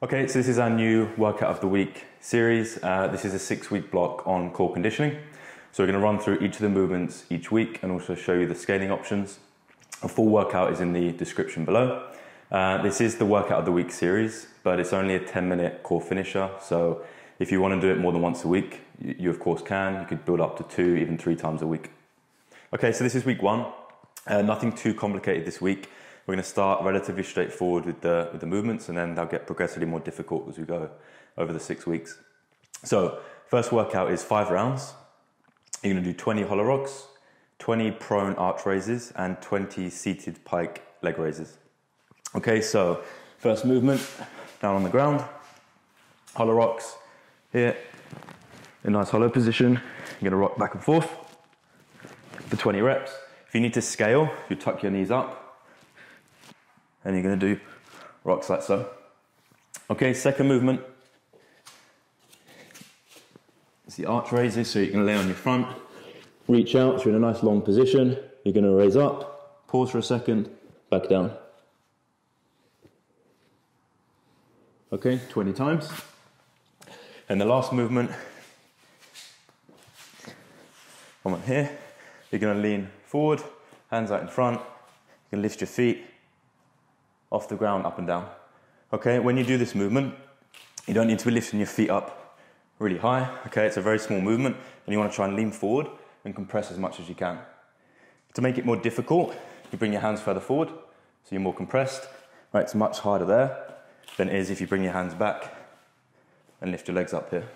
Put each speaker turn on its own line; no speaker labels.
Okay, so this is our new workout of the week series. Uh, this is a six week block on core conditioning. So we're going to run through each of the movements each week and also show you the scaling options. A full workout is in the description below. Uh, this is the workout of the week series, but it's only a 10 minute core finisher. So if you want to do it more than once a week, you, you of course can. You could build up to two, even three times a week. Okay, so this is week one. Uh, nothing too complicated this week. We're going to start relatively straightforward with the, with the movements, and then they'll get progressively more difficult as we go over the six weeks. So, first workout is five rounds. You're going to do 20 hollow rocks, 20 prone arch raises, and 20 seated pike leg raises. Okay, so first movement down on the ground, hollow rocks here, in nice hollow position. You're going to rock back and forth for 20 reps. If you need to scale, you tuck your knees up and you're going to do rocks like so. Okay, second movement It's the arch raises. So you're going to lay on your front, reach out, so you're in a nice long position. You're going to raise up, pause for a second, back down. Okay, 20 times. And the last movement, one here, you're going to lean forward, hands out in front. You can lift your feet off the ground, up and down. Okay, when you do this movement, you don't need to be lifting your feet up really high. Okay, it's a very small movement, and you want to try and lean forward and compress as much as you can. To make it more difficult, you bring your hands further forward, so you're more compressed. Right, it's much harder there than it is if you bring your hands back and lift your legs up here.